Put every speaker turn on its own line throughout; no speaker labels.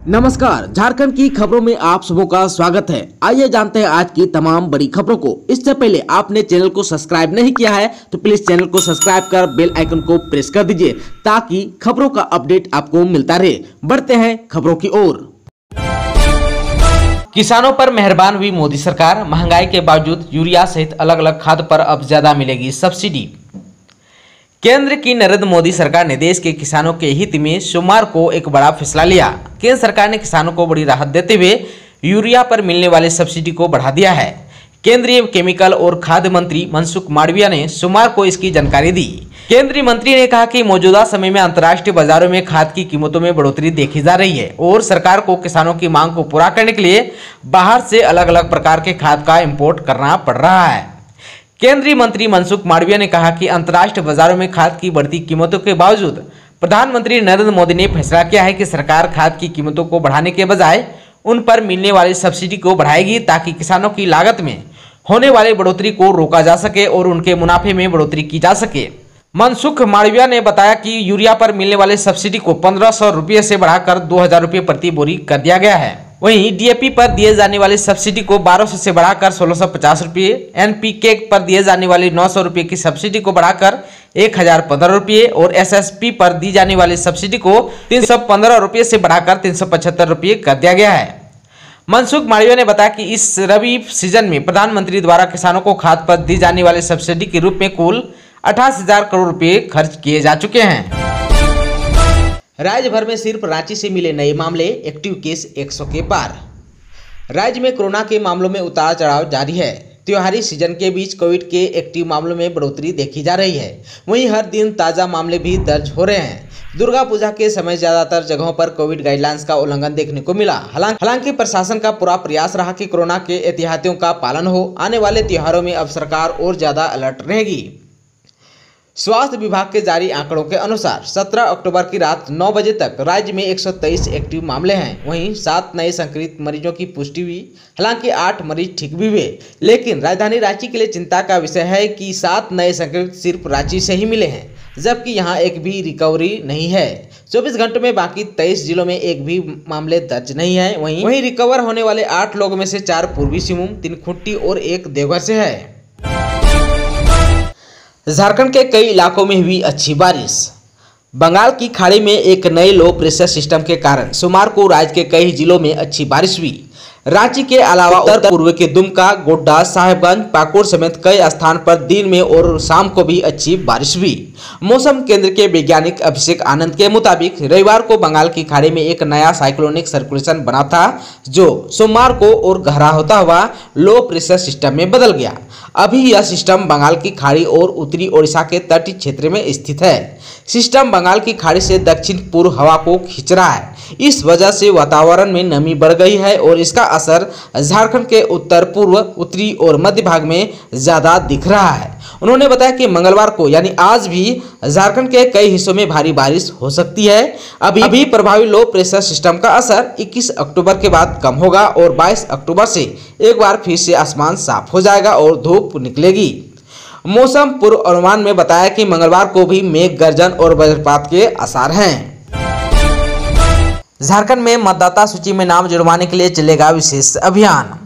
नमस्कार, झारखंड की खबरों में आप सबों का स्वागत है। आइए जानते हैं आज की तमाम बड़ी खबरों को। इससे पहले आपने चैनल को सब्सक्राइब नहीं किया है तो प्लीज़ चैनल को सब्सक्राइब कर बेल आइकन को प्रेस कर दीजिए, ताकि खबरों का अपडेट आपको मिलता रहे। बढ़ते हैं खबरों की ओर। किसानों पर मेहरबान हुई मोदी सरकार। महँगाई के बावजूद यूरिया सहित अलग अलग खाद पर अब ज़्यादा मिलेगी सब्सिडी। केंद्र की नरेंद्र मोदी सरकार ने देश के किसानों के हित में सोमवार को एक बड़ा फैसला लिया। केंद्र सरकार ने किसानों को बड़ी राहत देते हुए यूरिया पर मिलने वाले सब्सिडी को बढ़ा दिया है। केंद्रीय केमिकल और खाद्य मंत्री मनसुख मांडविया ने सोमवार को इसकी जानकारी दी। केंद्रीय मंत्री ने कहा कि मौजूदा समय में अंतर्राष्ट्रीय बाजारों में खाद की कीमतों में बढ़ोतरी देखी जा रही है और सरकार को किसानों की मांग को पूरा करने के लिए बाहर से अलग अलग प्रकार के खाद का इम्पोर्ट करना पड़ रहा है। केंद्रीय मंत्री मनसुख मांडविया ने कहा कि अंतर्राष्ट्रीय बाजारों में खाद की बढ़ती कीमतों के बावजूद प्रधानमंत्री नरेंद्र मोदी ने फैसला किया है कि सरकार खाद की कीमतों को बढ़ाने के बजाय उन पर मिलने वाली सब्सिडी को बढ़ाएगी ताकि किसानों की लागत में होने वाली बढ़ोतरी को रोका जा सके और उनके मुनाफे में बढ़ोतरी की जा सके। मनसुख मांडविया ने बताया कि यूरिया पर मिलने वाले सब्सिडी को पंद्रह सौ रुपये से बढ़ाकर दो हज़ार रुपये प्रति बोरी कर दिया गया है। वहीं डीएपी पर दिए जाने वाले सब्सिडी को बारह सौ से बढ़ाकर सोलह सौ पचास रुपये एनपीके पर दिए जाने वाली नौ सौ रुपये की सब्सिडी को बढ़ाकर एक हज़ार पंद्रह रुपये और एसएसपी पर दी जाने वाली सब्सिडी को तीन सौ पंद्रह रुपये से बढ़ाकर तीन सौ पचहत्तर रुपये कर दिया गया है। मनसुख मांडविया ने बताया कि इस रबी सीज़न में प्रधानमंत्री द्वारा किसानों को खाद पर दी जाने वाली सब्सिडी के रूप में कुल अठासी करोड़ रुपये खर्च किए जा चुके हैं। राज्य भर में सिर्फ़ रांची से मिले नए मामले, एक्टिव केस 100 के पार। राज्य में कोरोना के मामलों में उतार चढ़ाव जारी है। त्योहारी सीज़न के बीच कोविड के एक्टिव मामलों में बढ़ोतरी देखी जा रही है। वहीं हर दिन ताज़ा मामले भी दर्ज हो रहे हैं। दुर्गा पूजा के समय ज़्यादातर जगहों पर कोविड गाइडलाइंस का उल्लंघन देखने को मिला। हालाँकि प्रशासन का पूरा प्रयास रहा कि कोरोना के एहतियातियों का पालन हो। आने वाले त्योहारों में अब सरकार और ज़्यादा अलर्ट रहेगी। स्वास्थ्य विभाग के जारी आंकड़ों के अनुसार 17 अक्टूबर की रात 9 बजे तक राज्य में 123 एक्टिव मामले हैं। वहीं सात नए संक्रमित मरीजों की पुष्टि हुई। हालाँकि आठ मरीज़ ठीक भी हुए, लेकिन राजधानी रांची के लिए चिंता का विषय है कि सात नए संक्रमित सिर्फ़ रांची से ही मिले हैं, जबकि यहाँ एक भी रिकवरी नहीं है। चौबीस घंटों में बाकी तेईस जिलों में एक भी मामले दर्ज नहीं है। वहीं वहीं रिकवर होने वाले आठ लोगों में से चार पूर्वी सिंहभूम, तीन खुट्टी और एक देवघर से है। झारखंड के कई इलाकों में हुई अच्छी बारिश। बंगाल की खाड़ी में एक नए लो प्रेशर सिस्टम के कारण सोमवार को राज्य के कई जिलों में अच्छी बारिश हुई। रांची के अलावा उत्तर पूर्व के दुमका गोड्डा साहेबगंज पाकुड़ समेत कई स्थान पर दिन में और शाम को भी अच्छी बारिश हुई। मौसम केंद्र के वैज्ञानिक अभिषेक आनंद के मुताबिक रविवार को बंगाल की खाड़ी में एक नया साइक्लोनिक सर्कुलेशन बना था जो सोमवार को और गहरा होता हुआ लो प्रेशर सिस्टम में बदल गया। अभी यह सिस्टम बंगाल की खाड़ी और उत्तरी ओडिशा के तटीय क्षेत्र में स्थित है। सिस्टम बंगाल की खाड़ी से दक्षिण पूर्व हवा को खींच रहा है। इस वजह से वातावरण में नमी बढ़ गई है और इसका असर झारखंड के उत्तर, पूर्व, उत्तरी और मध्य भाग में ज़्यादा दिख रहा है। उन्होंने बताया कि मंगलवार को, यानी आज भी, झारखंड के कई हिस्सों में भारी बारिश हो सकती है। अभी अभी प्रभावी लो प्रेशर सिस्टम का असर 21 अक्टूबर के बाद कम होगा और 22 अक्टूबर से एक बार फिर से आसमान साफ़ हो जाएगा और धूप निकलेगी। मौसम पूर्व अनुमान में बताया कि मंगलवार को भी मेघ गर्जन और वज्रपात के आसार हैं। झारखंड में मतदाता सूची में नाम जुड़वाने के लिए चलेगा विशेष अभियान।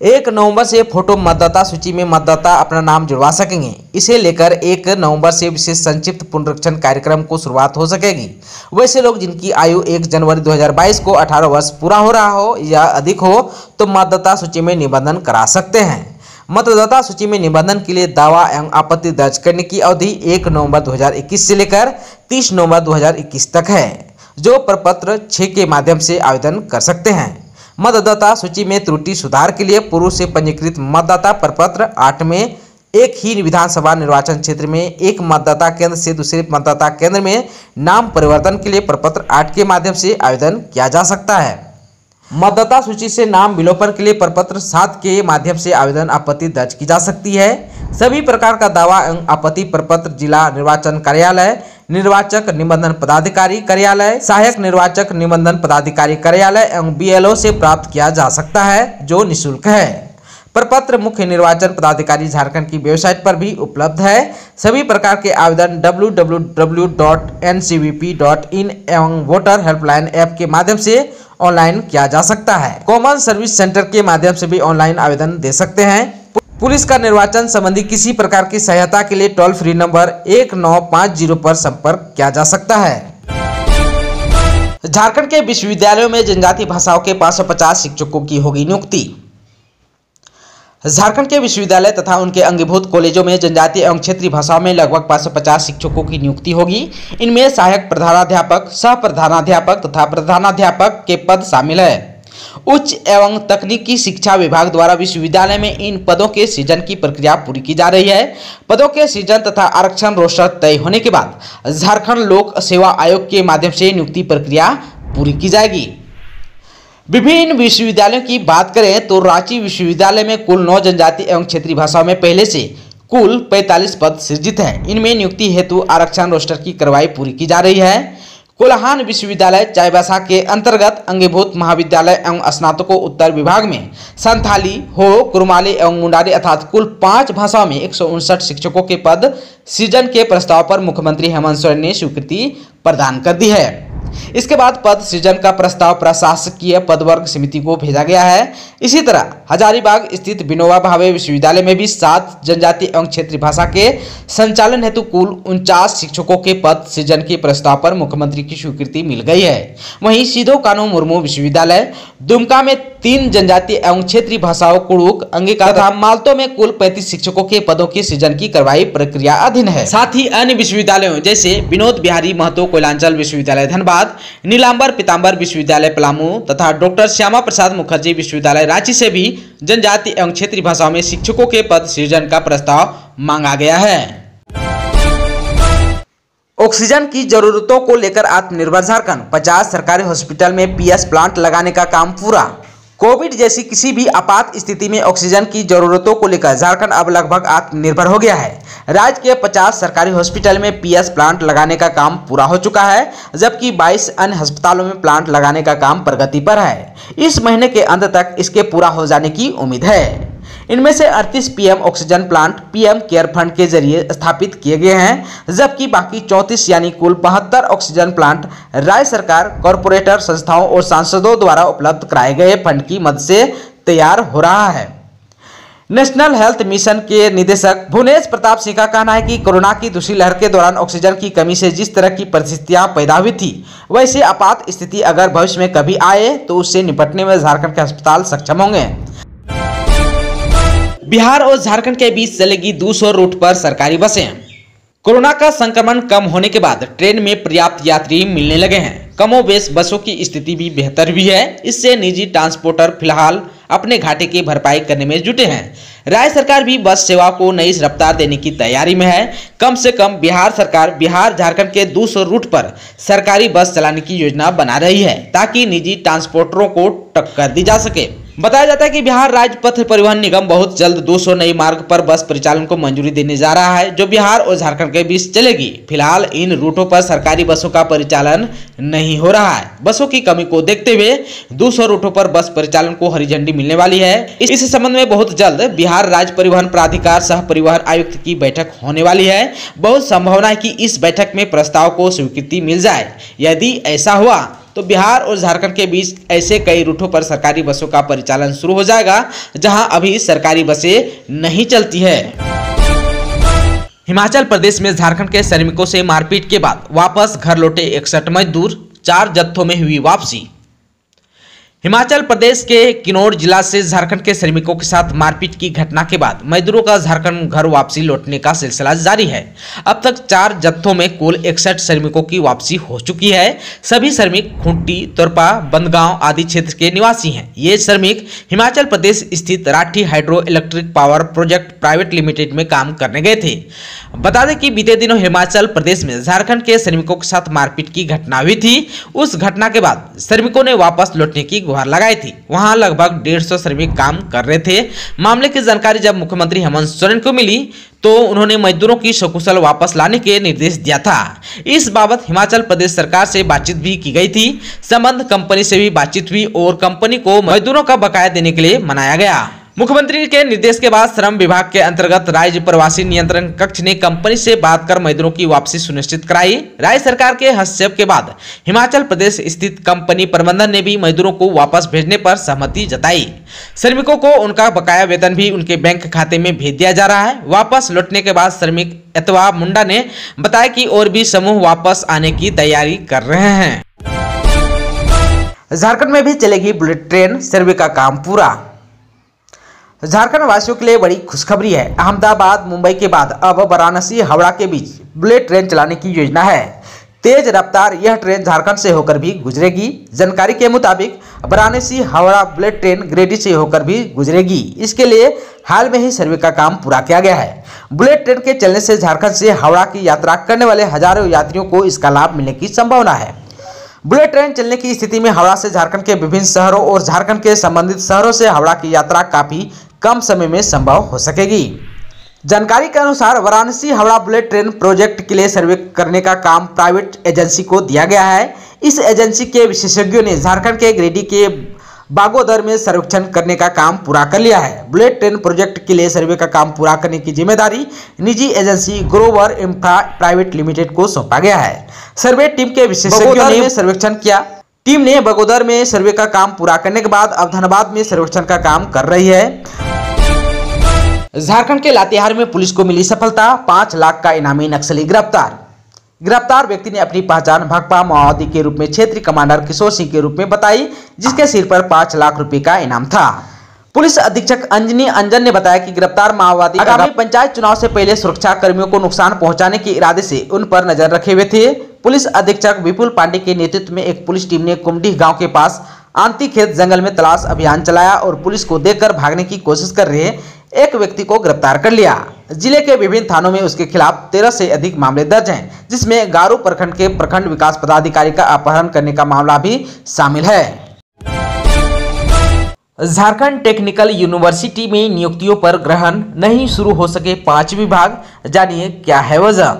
एक नवंबर से फ़ोटो मतदाता सूची में मतदाता अपना नाम जुड़वा सकेंगे। इसे लेकर एक नवंबर से विशेष संक्षिप्त पुनरीक्षण कार्यक्रम को शुरुआत हो सकेगी। वैसे लोग जिनकी आयु एक जनवरी 2022 को 18 वर्ष पूरा हो रहा हो या अधिक हो तो मतदाता सूची में निबंधन करा सकते हैं। मतदाता सूची में निबंधन के लिए दावा एवं आपत्ति दर्ज करने की अवधि एक नवंबर 2021 से लेकर 30 नवंबर 2021 तक है। जो प्रपत्र छः के माध्यम से आवेदन कर सकते हैं। मतदाता सूची में त्रुटि सुधार के लिए पूर्व से पंजीकृत मतदाता प्रपत्र आठ में एक ही विधानसभा निर्वाचन क्षेत्र में एक मतदाता केंद्र से दूसरे मतदाता केंद्र में नाम परिवर्तन के लिए प्रपत्र आठ के माध्यम से आवेदन किया जा सकता है। मतदाता सूची से नाम विलोपन के लिए प्रपत्र सात के माध्यम से आवेदन आपत्ति दर्ज की जा सकती है। सभी प्रकार का दावा आपत्ति प्रपत्र जिला निर्वाचन कार्यालय निर्वाचक निबंधन पदाधिकारी कार्यालय, सहायक निर्वाचक निबंधन पदाधिकारी कार्यालय एवं बीएलओ से प्राप्त किया जा सकता है, जो निःशुल्क है। प्रपत्र मुख्य निर्वाचन पदाधिकारी झारखंड की वेबसाइट पर भी उपलब्ध है। सभी प्रकार के आवेदन www.ncvp.in एवं वोटर हेल्पलाइन ऐप के माध्यम से ऑनलाइन किया जा सकता है। कॉमन सर्विस सेंटर के माध्यम से भी ऑनलाइन आवेदन दे सकते हैं। पुलिस का निर्वाचन संबंधी किसी प्रकार की सहायता के लिए टोल फ्री नंबर एक नौ पाँच ज़ीरो पर संपर्क किया जा सकता है। झारखंड के विश्वविद्यालयों में जनजातीय भाषाओं के 550 शिक्षकों की होगी नियुक्ति। झारखंड के विश्वविद्यालय तथा उनके अंगीभूत कॉलेजों में जनजातीय एवं क्षेत्रीय भाषाओं में लगभग 550 शिक्षकों की नियुक्ति होगी। इनमें सहायक प्रधानाध्यापक सह प्रधानाध्यापक तथा प्रधानाध्यापक के पद शामिल है। उच्च एवं तकनीकी शिक्षा विभाग द्वारा विश्वविद्यालय में इन पदों के सृजन की प्रक्रिया पूरी की जा रही है। पदों के सृजन तथा आरक्षण रोस्टर तय होने के बाद झारखंड लोक सेवा आयोग के माध्यम से नियुक्ति प्रक्रिया पूरी की जाएगी। विभिन्न विश्वविद्यालयों की बात करें तो रांची विश्वविद्यालय में कुल नौ जनजाति एवं क्षेत्रीय भाषाओं में पहले से कुल 45 पद सृजित हैं। इनमें नियुक्ति हेतु आरक्षण रोस्टर की कार्रवाई पूरी की जा रही है। कोल्हान विश्वविद्यालय चाईबासा के अंतर्गत अंगीभूत महाविद्यालय एवं स्नातकों उत्तर विभाग में संथाली हो कुरमाली एवं मुंडारी अर्थात कुल पाँच भाषाओं में एक सौ उनसठ शिक्षकों के पद, सृजन के प्रस्ताव पर मुख्यमंत्री हेमंत सोरेन ने स्वीकृति प्रदान कर दी है। इसके बाद पद सृजन का प्रस्ताव प्रशासकीय पदवर्ग समिति को भेजा गया है। इसी तरह हजारीबाग स्थित विनोबा भावे विश्वविद्यालय में भी सात जनजाति एवं क्षेत्रीय भाषा के संचालन हेतु कुल उनचास शिक्षकों के पद सृजन के प्रस्ताव पर मुख्यमंत्री की स्वीकृति मिल गई है। वहीं सीधो कानू मुर्मू विश्वविद्यालय, दुमका में तीन जनजाति एवं क्षेत्रीय भाषाओं कुड़ुक अंगिका तथा मालतो में कुल पैंतीस शिक्षकों के पदों की सृजन की कार्रवाई प्रक्रिया अधीन है। साथ ही अन्य विश्वविद्यालयों, जैसे विनोद बिहारी महतो कोयलांचल विश्वविद्यालय धनबाद नीलांबर पीताम्बर विश्वविद्यालय पलामू तथा डॉक्टर श्यामा प्रसाद मुखर्जी विश्वविद्यालय रांची से भी जनजाति एवं क्षेत्रीय भाषाओं में शिक्षकों के पद सृजन का प्रस्ताव मांगा गया है। ऑक्सीजन की जरूरतों को लेकर आत्मनिर्भर झारखंड 50 सरकारी हॉस्पिटल में पीएस प्लांट लगाने का काम पूरा। कोविड जैसी किसी भी आपात स्थिति में ऑक्सीजन की जरूरतों को लेकर झारखंड अब लगभग आत्मनिर्भर हो गया है। राज्य के 50 सरकारी हॉस्पिटल में पीएस प्लांट लगाने का काम पूरा हो चुका है, जबकि 22 अन्य अस्पतालों में प्लांट लगाने का काम प्रगति पर है। इस महीने के अंत तक इसके पूरा हो जाने की उम्मीद है। इनमें से 38 PM oxygen plant PM care fund के ज़रिए स्थापित किए गए हैं, जबकि बाकी 34 यानी कुल बहत्तर ऑक्सीजन प्लांट राज्य सरकार, कॉरपोरेटर संस्थाओं और सांसदों द्वारा उपलब्ध कराए गए फंड की मदद से तैयार हो रहा है। नेशनल हेल्थ मिशन के निदेशक भुवनेश प्रताप सिंह का कहना है कि कोरोना की दूसरी लहर के दौरान ऑक्सीजन की कमी से जिस तरह की परिस्थितियाँ पैदा हुई थी, वैसे आपात स्थिति अगर भविष्य में कभी आए तो उससे निपटने में झारखंड के अस्पताल सक्षम होंगे। बिहार और झारखंड के बीच चलेगी 200 रूट पर सरकारी बसें। कोरोना का संक्रमण कम होने के बाद ट्रेन में पर्याप्त यात्री मिलने लगे हैं। कमोबेश बसों की स्थिति भी बेहतर भी है। इससे निजी ट्रांसपोर्टर फ़िलहाल अपने घाटे की भरपाई करने में जुटे हैं। राज्य सरकार भी बस सेवा को नई रफ्तार देने की तैयारी में है। कम से कम बिहार सरकार बिहार, झारखंड के 200 रूट पर सरकारी बस चलाने की योजना बना रही है, ताकि निजी ट्रांसपोर्टरों को टक्कर दी जा सके। बताया जाता है कि बिहार राज्य पथ परिवहन निगम बहुत जल्द 200 नई मार्ग पर बस परिचालन को मंजूरी देने जा रहा है, जो बिहार और झारखंड के बीच चलेगी। फ़िलहाल इन रूटों पर सरकारी बसों का परिचालन नहीं हो रहा है। बसों की कमी को देखते हुए 200 रूटों पर बस परिचालन को हरी झंडी मिलने वाली है। इस संबंध में बहुत जल्द बिहार राज्य परिवहन प्राधिकार सह परिवहन आयुक्त की बैठक होने वाली है। बहुत संभावना है की इस बैठक में प्रस्ताव को स्वीकृति मिल जाए। यदि ऐसा हुआ तो बिहार और झारखंड के बीच ऐसे कई रूटों पर सरकारी बसों का परिचालन शुरू हो जाएगा, जहाँ अभी सरकारी बसें नहीं चलती है। हिमाचल प्रदेश में झारखंड के श्रमिकों से मारपीट के बाद वापस घर लौटे इकसठ मजदूर, चार जत्थों में हुई वापसी। हिमाचल प्रदेश के किन्नौर जिला से झारखंड के श्रमिकों के साथ मारपीट की घटना के बाद मजदूरों का झारखंड घर वापसी लौटने का सिलसिला जारी है। अब तक चार जत्थों में कुल इकसठ श्रमिकों की वापसी हो चुकी है। सभी श्रमिक खूंटी, तोरपा, बंदगांव आदि क्षेत्र के निवासी हैं। ये श्रमिक हिमाचल प्रदेश स्थित Rathi hydro electric power project private limited में काम करने गए थे। बता दें कि बीते दिनों हिमाचल प्रदेश में झारखंड के श्रमिकों के साथ मारपीट की घटना हुई थी। उस घटना के बाद श्रमिकों ने वापस लौटने की गुहार लगाई थी। वहाँ लगभग डेढ़ सौ श्रमिक काम कर रहे थे। मामले की जानकारी जब मुख्यमंत्री हेमंत सोरेन को मिली तो उन्होंने मजदूरों की सकुशल वापस लाने के निर्देश दिया था। इस बाबत हिमाचल प्रदेश सरकार से बातचीत भी की गई थी। संबंध कंपनी से भी बातचीत हुई और कंपनी को मजदूरों का बकाया देने के लिए मनाया गया। मुख्यमंत्री के निर्देश के बाद श्रम विभाग के अंतर्गत राज्य प्रवासी नियंत्रण कक्ष ने कंपनी से बात कर मजदूरों की वापसी सुनिश्चित कराई। राज्य सरकार के हस्तक्षेप के बाद हिमाचल प्रदेश स्थित कंपनी प्रबंधन ने भी मजदूरों को वापस भेजने पर सहमति जताई। श्रमिकों को उनका बकाया वेतन भी उनके बैंक खाते में भेज दिया जा रहा है। वापस लौटने के बाद श्रमिक एतवा मुंडा ने बताया कि और भी समूह वापस आने की तैयारी कर रहे हैं। झारखंड में भी चलेगी बुलेट ट्रेन। सर्वे का काम पूरा झारखंड वासियों के लिए बड़ी खुशखबरी है। अहमदाबाद, मुंबई के बाद अब वाराणसी, हावड़ा के बीच बुलेट ट्रेन चलाने की योजना है। तेज रफ्तार, यह ट्रेन झारखंड से होकर भी गुजरेगी। जानकारी के मुताबिक, वाराणसी, हावड़ा बुलेट ट्रेन ग्रेडी से होकर भी गुजरेगी। इसके लिए हाल में ही सर्वे का काम पूरा किया गया है। बुलेट ट्रेन के चलने से झारखंड से हावड़ा की यात्रा करने वाले हज़ारों यात्रियों को इसका लाभ मिलने की संभावना है। बुलेट ट्रेन चलने की स्थिति में हावड़ा से झारखंड के विभिन्न शहरों और झारखंड के संबंधित शहरों से हावड़ा की यात्रा काफ़ी कम समय में संभव हो सकेगी। जानकारी के अनुसार Varanasi Howrah bullet train project के लिए सर्वे करने का काम प्राइवेट एजेंसी को दिया गया है। इस एजेंसी के विशेषज्ञों ने झारखंड के ग्रेडी के बागोदर में सर्वेक्षण करने का काम पूरा कर लिया है। बुलेट ट्रेन प्रोजेक्ट के लिए सर्वे का काम पूरा करने की ज़िम्मेदारी निजी agency Grover infra private limited को सौंपा गया है। सर्वे टीम के विशेषज्ञों ने सर्वेक्षण किया। टीम ने बगोदर में सर्वे का काम पूरा करने के बाद अब धनबाद में सर्वेक्षण का काम कर रही है। झारखंड के लातेहार में पुलिस को मिली सफलता पाँच लाख का इनामी नक्सली गिरफ़्तार। गिरफ़्तार व्यक्ति ने अपनी पहचान भगपा माओवादी के रूप में क्षेत्रीय कमांडर किशोर सिंह के रूप में बताई जिसके सिर पर पाँच लाख रुपए का इनाम था। पुलिस अधीक्षक अंजनी अंजन ने बताया कि गिरफ़्तार माओवादी आगामी पंचायत चुनाव से पहले सुरक्षा कर्मियों को नुकसान पहुँचाने के इरादे से उन पर नज़र रखे हुए थे। पुलिस अधीक्षक विपुल पांडे के नेतृत्व में एक पुलिस टीम ने कुमडीह गाँव के पास आंती खेत जंगल में तलाश अभियान चलाया और पुलिस को देखकर भागने की कोशिश कर रहे एक व्यक्ति को गिरफ़्तार कर लिया। ज़िले के विभिन्न थानों में उसके खिलाफ तेरह से अधिक मामले दर्ज हैं, जिसमें गारू प्रखंड के प्रखंड विकास पदाधिकारी का अपहरण करने का मामला भी शामिल है। झारखंड टेक्निकल यूनिवर्सिटी में नियुक्तियों पर ग्रहण नहीं शुरू हो सके पाँच विभाग जानिए क्या है वजह।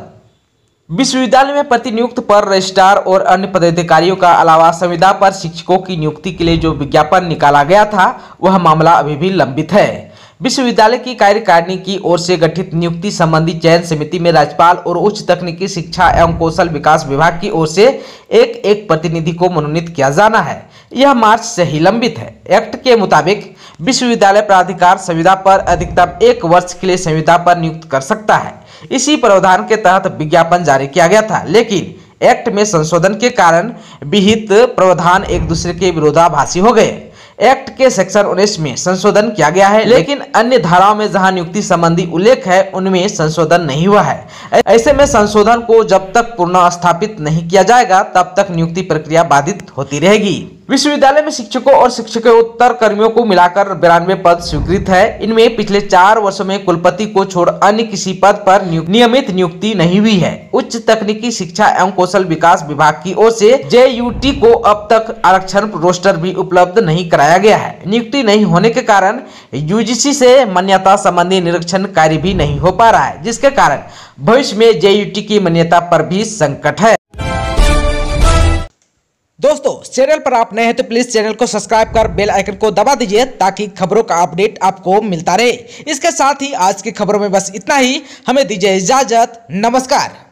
विश्वविद्यालय में प्रतिनियुक्त पर रजिस्ट्रार और अन्य पदाधिकारियों का अलावा संविदा पर शिक्षकों की नियुक्ति के लिए जो विज्ञापन निकाला गया था, वह मामला अभी भी लंबित है। विश्वविद्यालय की कार्यकारिणी की ओर से गठित नियुक्ति संबंधी चयन समिति में राज्यपाल और उच्च तकनीकी शिक्षा एवं कौशल विकास विभाग की ओर से एक एक प्रतिनिधि को मनोनीत किया जाना है। यह मार्च से ही लंबित है। एक्ट के मुताबिक विश्वविद्यालय प्राधिकार संविदा पर अधिकतम एक वर्ष के लिए संविदा पर नियुक्त कर सकता है। इसी प्रावधान के तहत विज्ञापन जारी किया गया था, लेकिन एक्ट में संशोधन के कारण विहित प्रावधान एक दूसरे के विरोधाभासी हो गए। एक्ट के सेक्शन उन्नीस में संशोधन किया गया है लेकिन अन्य धाराओं में जहाँ नियुक्ति संबंधी उल्लेख है उनमें संशोधन नहीं हुआ है। ऐसे में संशोधन को जब तक पुनः स्थापित नहीं किया जाएगा तब तक नियुक्ति प्रक्रिया बाधित होती रहेगी। विश्वविद्यालय में शिक्षकों और शिक्षकोत्तर कर्मियों को मिलाकर बिरानवे पद स्वीकृत है। इनमें पिछले चार वर्षों में कुलपति को छोड़ अन्य किसी पद पर नियमित नियुक्ति नहीं हुई है। उच्च तकनीकी शिक्षा एवं कौशल विकास विभाग की ओर से जे को अब तक आरक्षण रोस्टर भी उपलब्ध नहीं कराया गया है। नियुक्ति नहीं होने के कारण यूजीसी से मान्यता संबंधी निरीक्षण कार्य भी नहीं हो पा रहा है, जिसके कारण भविष्य में जेयूटी की मान्यता पर भी संकट है। दोस्तों चैनल पर आप नए हैं तो प्लीज़ चैनल को सब्सक्राइब कर बेल आइकन को दबा दीजिए ताकि खबरों का अपडेट आपको मिलता रहे। इसके साथ ही आज की खबरों में बस इतना ही। हमें दीजिए इजाज़त। नमस्कार।